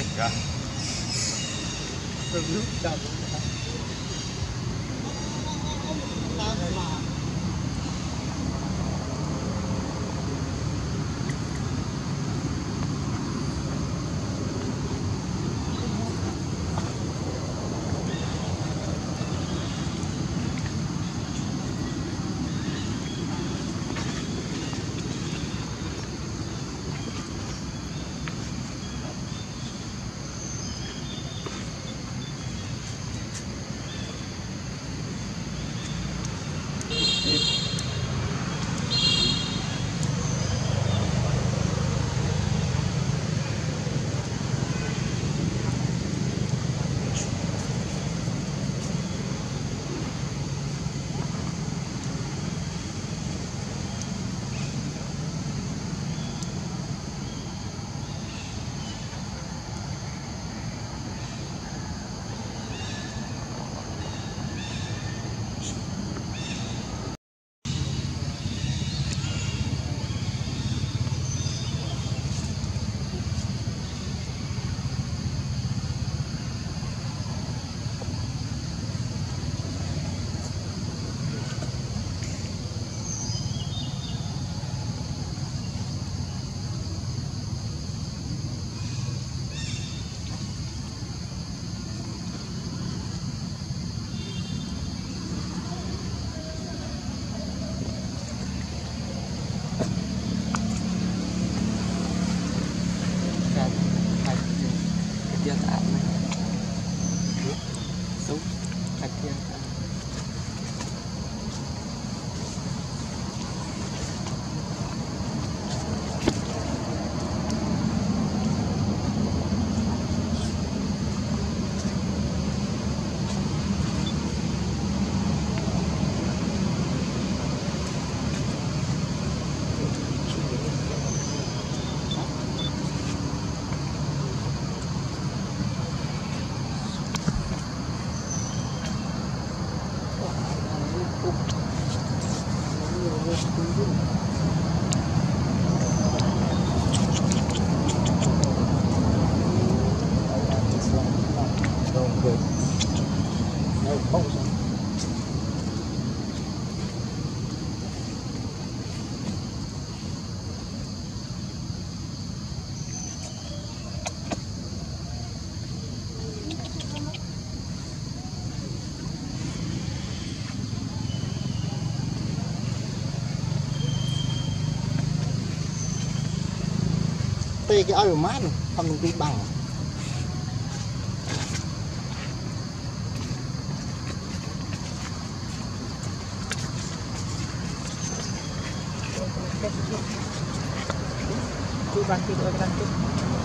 chỉnh ra. Từng lúc chào している。ទេគេឲ្យប្រមាណផឹងទាំងពីរបាំងជួយបានពីអត់ដល់ទឹក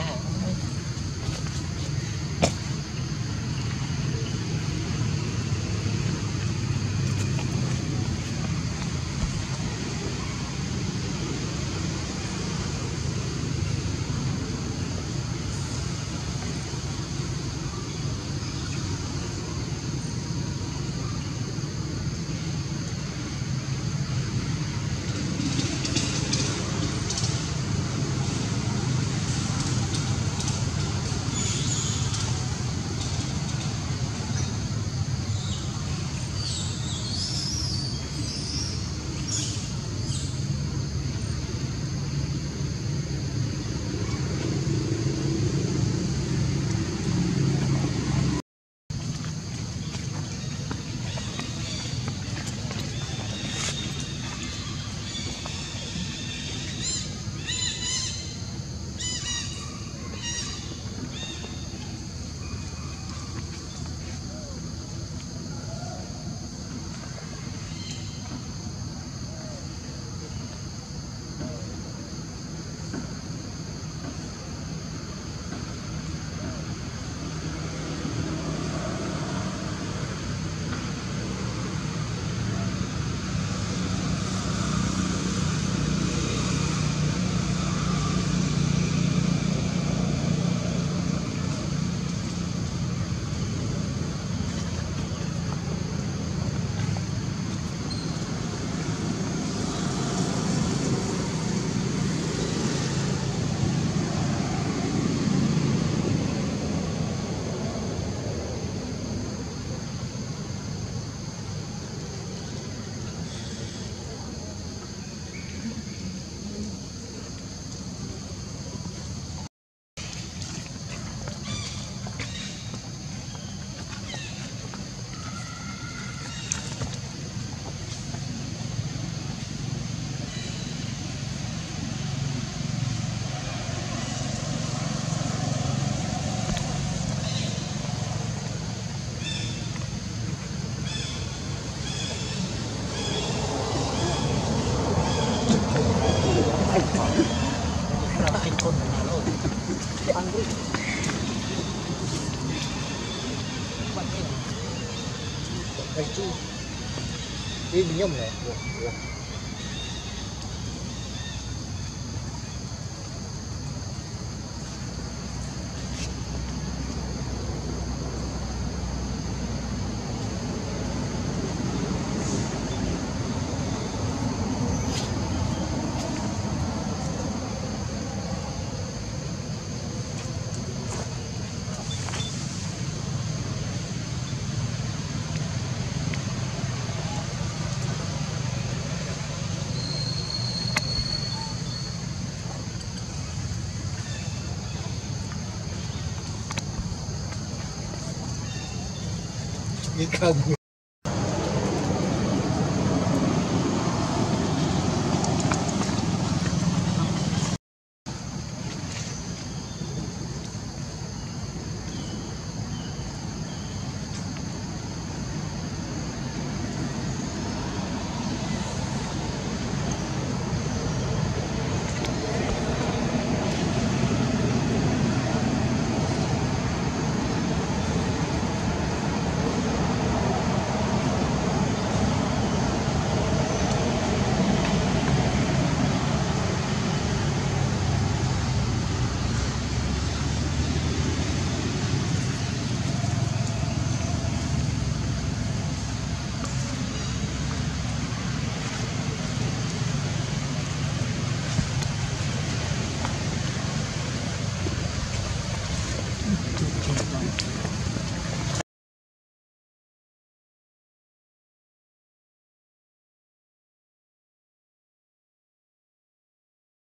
Wow. 用不了。ikabuye